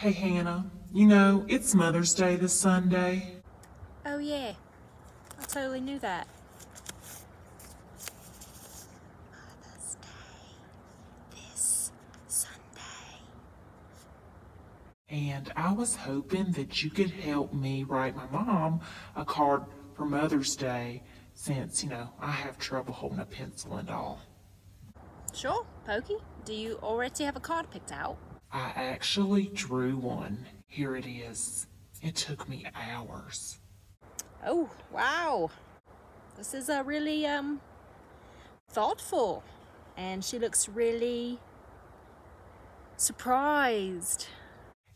Hey, Hannah, you know, it's Mother's Day this Sunday. Oh, yeah. I totally knew that. Mother's Day. This Sunday. And I was hoping that you could help me write my mom a card for Mother's Day since, you know, I have trouble holding a pencil and all. Sure, Pokey. Do you already have a card picked out? I actually drew one. Here it is. It took me hours. Oh, wow. This is a really um thoughtful and she looks really surprised.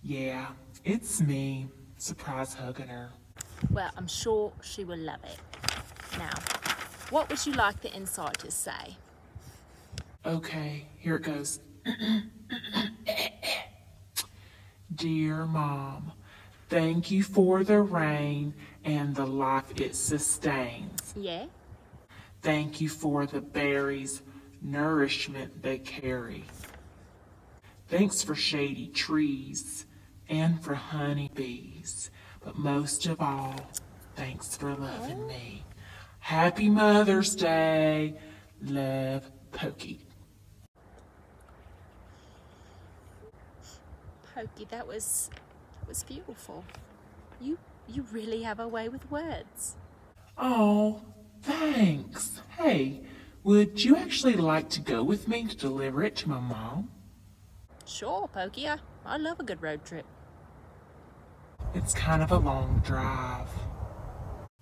Yeah, it's me. Surprise hugging her. Well, I'm sure she will love it. Now, what would you like the inside to say? Okay, here it goes. Dear Mom, thank you for the rain and the life it sustains. Yeah? Thank you for the berries, nourishment they carry. Thanks for shady trees and for honey bees. But most of all, thanks for loving me. Happy Mother's Day. Love, Pokey. Pokey, that was that was beautiful. You you really have a way with words. Oh, thanks. Hey, would you actually like to go with me to deliver it to my mom? Sure, Pokey. I, I love a good road trip. It's kind of a long drive.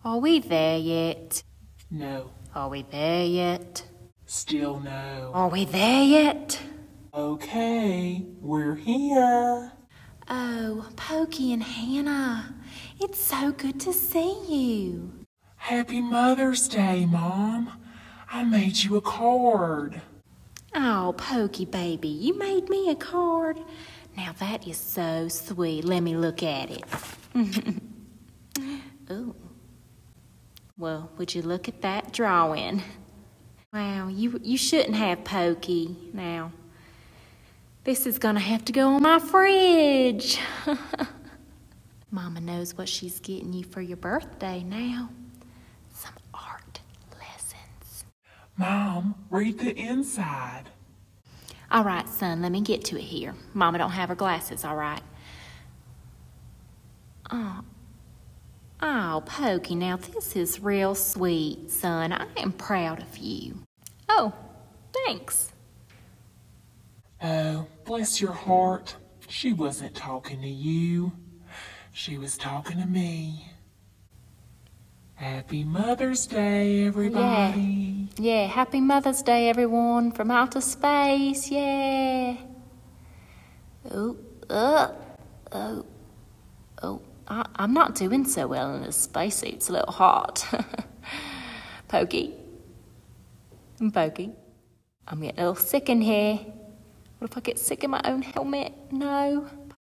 Are we there yet? No, Are we there yet? still no. Are we there yet? Okay, we're here. Oh, Pokey and Hannah, it's so good to see you. Happy Mother's Day, Mom. I made you a card. Oh, Pokey baby, you made me a card. Now that is so sweet. Let me look at it. Ooh. Well, would you look at that drawing? Wow, you you shouldn't have Pokey. Now, this is gonna have to go on my fridge. Mama knows what she's getting you for your birthday now. Some art lessons. Mom, read the inside. All right, son, let me get to it here. Mama don't have her glasses, all right? Oh, oh, Pokey, now this is real sweet, son. I am proud of you. Oh, thanks. Oh, bless your heart. She wasn't talking to you. She was talking to me. Happy Mother's Day, everybody. Yeah, yeah, happy Mother's Day, everyone, from outer space. Yeah. Oh, uh, oh, oh. I, I'm not doing so well in this spacesuit. It's a little hot. Pokey. I'm pokey. I'm getting a little sick in here. What if I get sick in my own helmet? No.